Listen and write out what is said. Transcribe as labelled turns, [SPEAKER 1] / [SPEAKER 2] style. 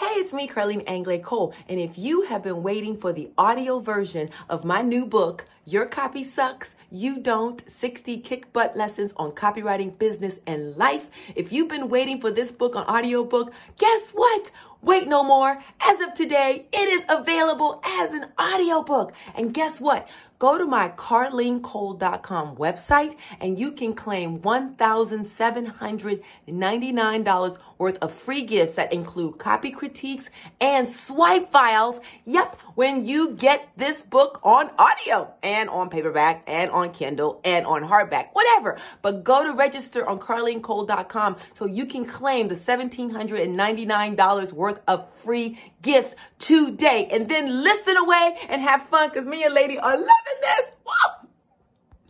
[SPEAKER 1] Hey, it's me, Carline Anglade Cole. And if you have been waiting for the audio version of my new book, Your Copy Sucks, You Don't 60 Kick Butt Lessons on Copywriting, Business, and Life, if you've been waiting for this book on audiobook, guess what? Wait no more. As of today, it is available as an audiobook. And guess what? Go to my carlinecole.com website and you can claim $1,799 worth of free gifts that include copy critiques and swipe files. Yep, when you get this book on audio and on paperback and on Kindle and on hardback, whatever. But go to register on carlinecole.com so you can claim the $1,799 worth of free gifts today and then listen away and have fun because me and Lady are loving this.